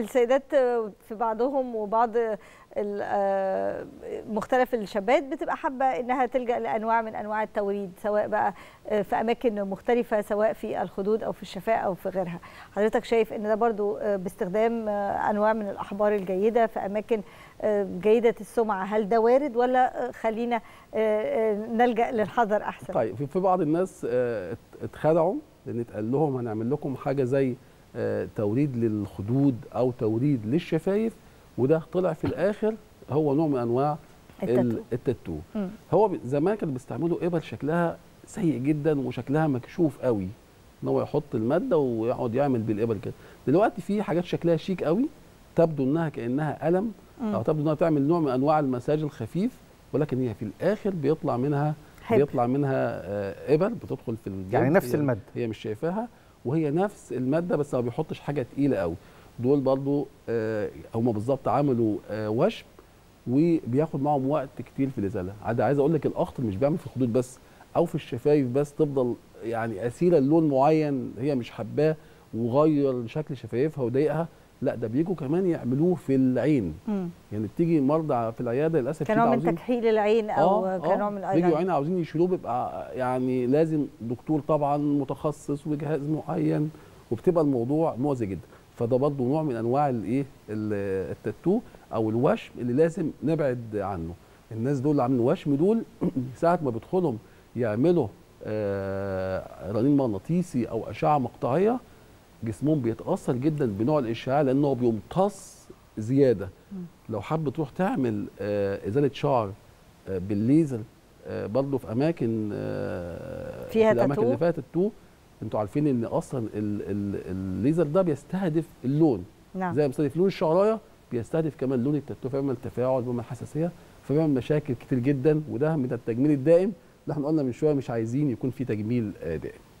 السيدات في بعضهم وبعض مختلف الشابات بتبقى حابة إنها تلجأ لأنواع من أنواع التوريد سواء بقى في أماكن مختلفة سواء في الخدود أو في الشفاء أو في غيرها. حضرتك شايف إن ده برضو باستخدام أنواع من الاحبار الجيدة في أماكن جيدة السمعة. هل ده وارد ولا خلينا نلجأ للحذر أحسن؟ طيب في بعض الناس اتخدعوا لأن اتقال لهم هنعمل لكم حاجة زي توريد للخدود أو توريد للشفايف وده طلع في الآخر هو نوع من أنواع التاتو, التاتو. هو زمان كانوا بيستعملوا ابر شكلها سيء جدا وشكلها مكشوف قوي إن هو يحط المادة ويقعد يعمل بالابر كده. دلوقتي في حاجات شكلها شيك قوي تبدو إنها كأنها قلم أو تبدو إنها تعمل نوع من أنواع المساج الخفيف ولكن هي في الآخر بيطلع منها حب. بيطلع منها ابر بتدخل في الجلد. يعني نفس المادة. هي مش شايفاها. وهي نفس المادة بس ما بيحطش حاجة تقيلة قوي. دول برضو آه هم بالظبط عملوا آه وشم وبياخد معهم وقت كتير في الإزالة. عادي عايز أقول لك الأخطر مش بيعمل في الخدود بس أو في الشفايف بس تفضل يعني اسيره لون معين هي مش حباه وغير شكل شفايفها وضايقها. لا ده بيجوا كمان يعملوه في العين. مم. يعني بتيجي مرضى في العيادة للأسف كنوع من تكحيل العين أو آه كنوع من بيجوا عين عاوزين يشيلوه بيبقى يعني لازم دكتور طبعا متخصص وجهاز معين وبتبقى الموضوع مؤذي جدا. فده برضه نوع من أنواع الايه التاتو أو الوشم اللي لازم نبعد عنه. الناس دول اللي عاملين وشم دول ساعة ما بيدخلهم يعملوا آه رنين مغناطيسي أو أشعة مقطعية جسمهم بيتأثر جدا بنوع الإشعاع لأنه بيمتص زيادة. لو حابة تروح تعمل آه إزالة شعر آه بالليزر آه برضه في أماكن آه فيها في الأماكن تاتو؟ اللي فيها تاتو أنتوا عارفين إن أصلا ال ال الليزر ده بيستهدف اللون. نعم. زي ما بيستهدف لون الشعراية بيستهدف كمان لون التاتو فبيعمل تفاعل بيعمل حساسية فبيعمل مشاكل كتير جدا وده من التجميل الدائم. اللي إحنا قلنا من شوية مش عايزين يكون في تجميل دائم.